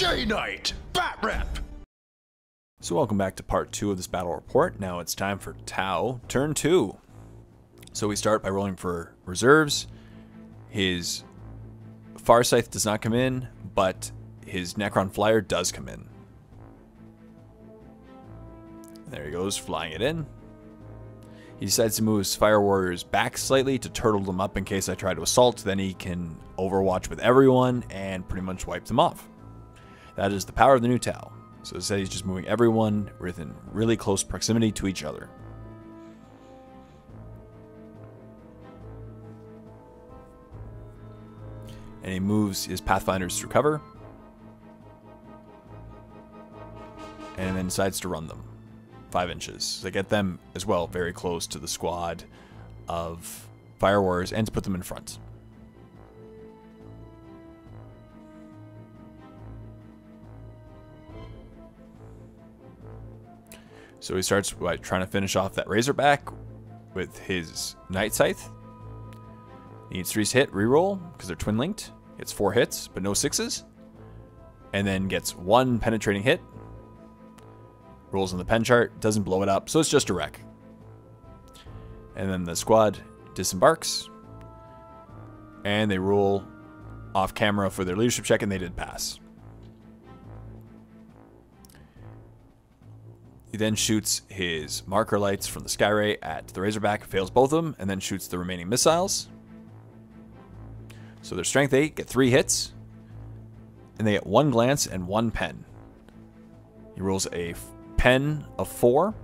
Jay Knight, Bat Rep. So welcome back to part two of this battle report. Now it's time for Tau, turn two. So we start by rolling for reserves. His Farsight does not come in, but his Necron Flyer does come in. There he goes, flying it in. He decides to move his Fire Warriors back slightly to turtle them up in case I try to assault. Then he can overwatch with everyone and pretty much wipe them off. That is the power of the new Tau. So it says he's just moving everyone within really close proximity to each other. And he moves his Pathfinders through cover. And then decides to run them. Five inches. So get them as well very close to the squad of Fire Warriors and to put them in front. So he starts by trying to finish off that Razorback with his Night Scythe. Needs three hit, reroll, because they're twin linked. Gets four hits, but no sixes. And then gets one penetrating hit. Rolls on the pen chart, doesn't blow it up, so it's just a wreck. And then the squad disembarks. And they roll off camera for their leadership check, and they did pass. He then shoots his marker lights from the Skyray at the Razorback, fails both of them, and then shoots the remaining missiles. So their strength 8 get 3 hits, and they get 1 glance and 1 pen. He rolls a pen of 4,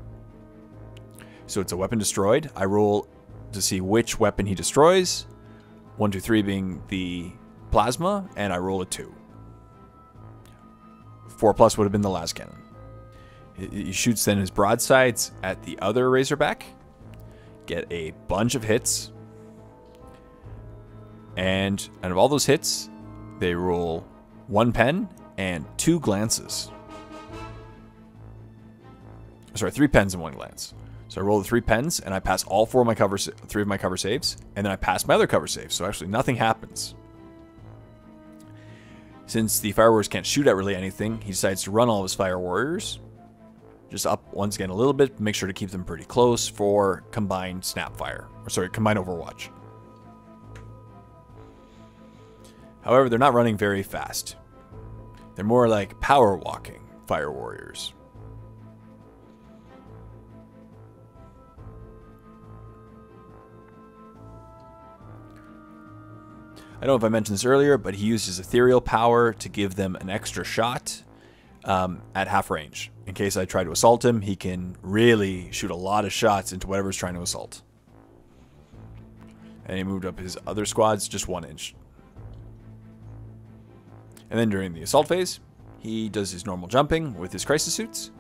so it's a weapon destroyed. I roll to see which weapon he destroys, 1, 2, 3 being the plasma, and I roll a 2. 4 plus would have been the lascannon. He shoots then his broadsides at the other Razorback. Get a bunch of hits. And out of all those hits, they roll one pen and two glances. Sorry, three pens and one glance. So I roll the three pens and I pass all four of my cover, three of my cover saves, and then I pass my other cover saves. So actually, nothing happens. Since the Fire Warriors can't shoot at really anything, he decides to run all of his Fire Warriors just up once again a little bit. Make sure to keep them pretty close for combined Snapfire. Or sorry, combined Overwatch. However, they're not running very fast. They're more like power walking Fire Warriors. I don't know if I mentioned this earlier, but he used his ethereal power to give them an extra shot um, at half range. In case I try to assault him, he can really shoot a lot of shots into whatever's trying to assault. And he moved up his other squads just one inch. And then during the assault phase, he does his normal jumping with his crisis suits.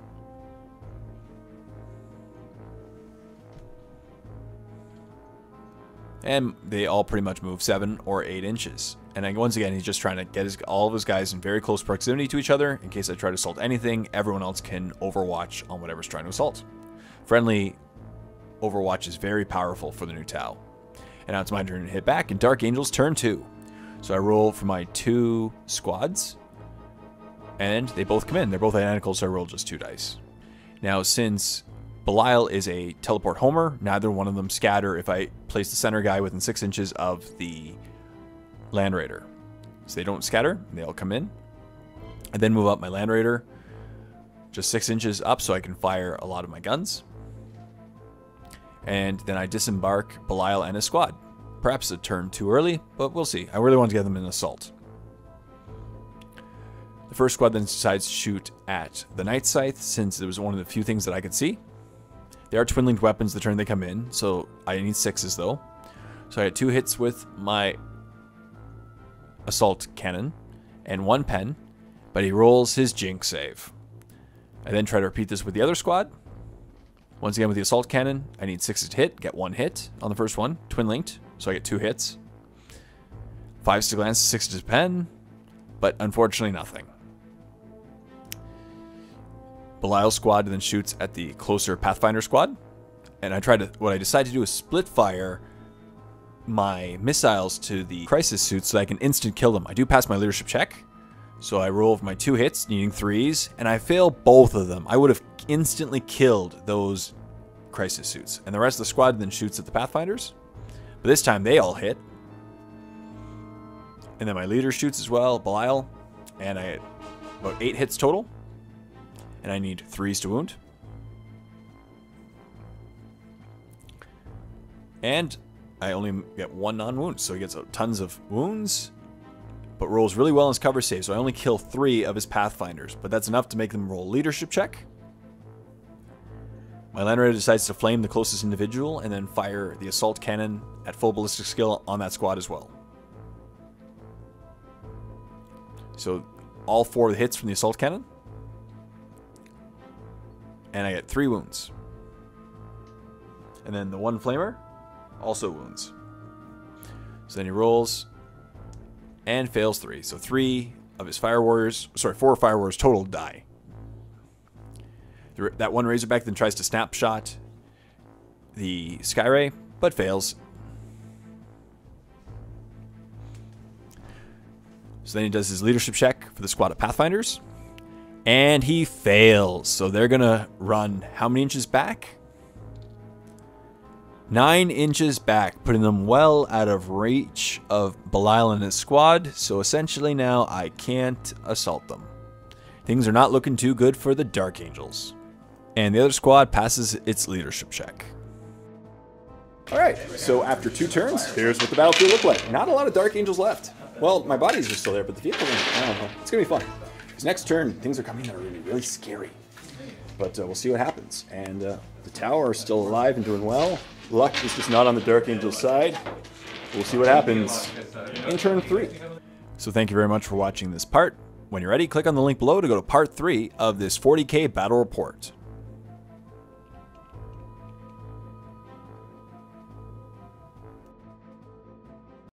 And they all pretty much move 7 or 8 inches. And once again, he's just trying to get his, all of his guys in very close proximity to each other. In case I try to assault anything, everyone else can overwatch on whatever's trying to assault. Friendly overwatch is very powerful for the new Tau. And now it's my turn to hit back, and Dark Angel's turn 2. So I roll for my two squads, and they both come in. They're both identical, so I roll just two dice. Now, since Belial is a teleport homer. Neither one of them scatter if I place the center guy within six inches of the Land Raider. So they don't scatter, they all come in. I then move up my Land Raider just six inches up so I can fire a lot of my guns. And then I disembark Belial and his squad. Perhaps a turn too early, but we'll see. I really want to get them in assault. The first squad then decides to shoot at the Night Scythe since it was one of the few things that I could see. They are twin linked weapons the turn they come in, so I need sixes though. So I had two hits with my assault cannon and one pen, but he rolls his jink save. I then try to repeat this with the other squad. Once again with the assault cannon, I need sixes to hit, get one hit on the first one, twin linked, so I get two hits. Fives to glance, sixes to pen, but unfortunately nothing. Belial squad then shoots at the closer Pathfinder squad. And I try to, what I decide to do is split fire my missiles to the crisis suits so I can instant kill them. I do pass my leadership check, So I roll my two hits, needing threes, and I fail both of them. I would have instantly killed those crisis suits. And the rest of the squad then shoots at the Pathfinders. But this time they all hit. And then my leader shoots as well, Belial. And I about eight hits total. And I need threes to wound. And I only get one non-wound, so he gets tons of wounds, but rolls really well in his cover save, so I only kill three of his Pathfinders, but that's enough to make them roll leadership check. My Land Raider decides to flame the closest individual and then fire the assault cannon at full ballistic skill on that squad as well. So all four of the hits from the assault cannon. And I get three wounds. And then the one flamer also wounds. So then he rolls and fails three. So three of his fire warriors, sorry, four fire warriors total die. That one Razorback then tries to snapshot the Skyray, but fails. So then he does his leadership check for the squad of Pathfinders. And he fails. So they're going to run how many inches back? Nine inches back, putting them well out of reach of Belial and his squad. So essentially now I can't assault them. Things are not looking too good for the Dark Angels and the other squad passes its leadership check. All right, so after two turns, here's what the battlefield looked like. Not a lot of Dark Angels left. Well, my bodies are still there, but the vehicle, I don't know. It's gonna be fun. This next turn, things are coming that are really, really scary. But uh, we'll see what happens. And uh, the tower is still alive and doing well. Luck is just not on the Dark Angel side. We'll see what happens in turn three. So thank you very much for watching this part. When you're ready, click on the link below to go to part 3 of this 40k battle report.